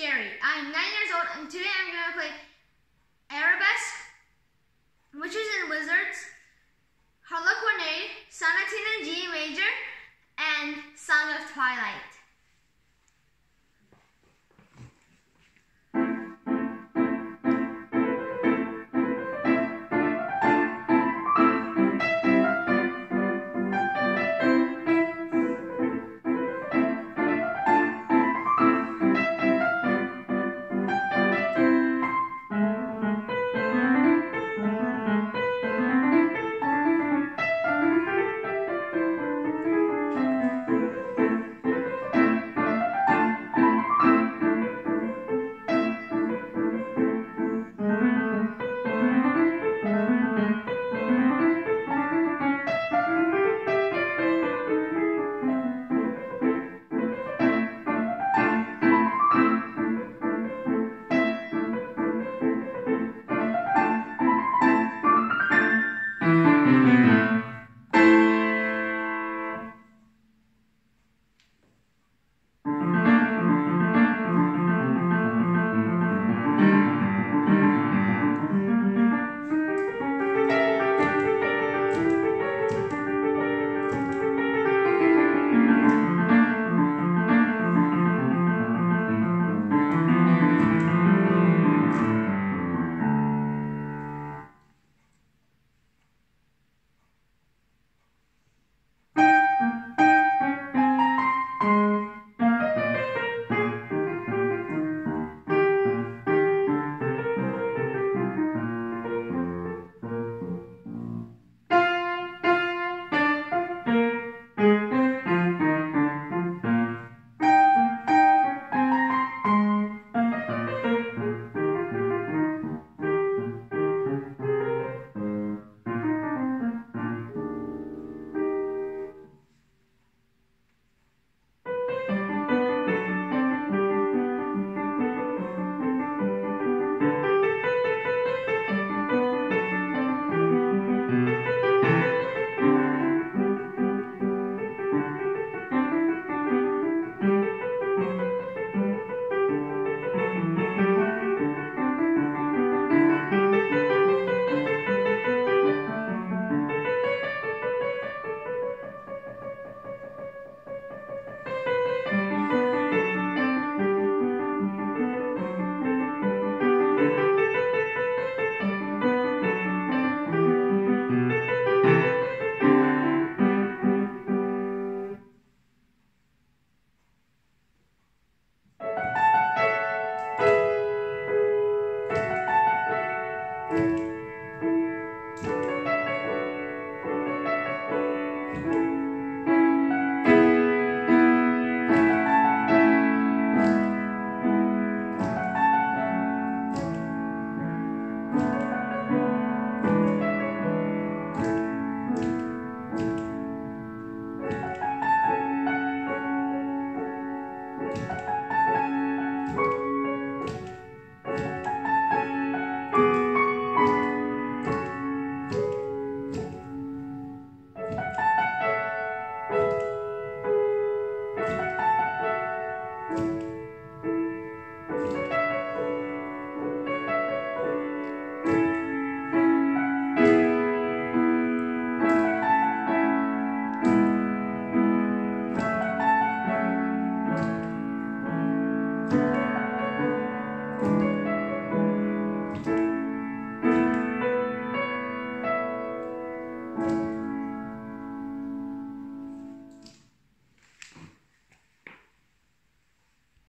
Jerry. I'm 9 years old and today I'm going to play Arabesque, Witches and Wizards, Harlequinade, Sonatina G major, and Song of Twilight.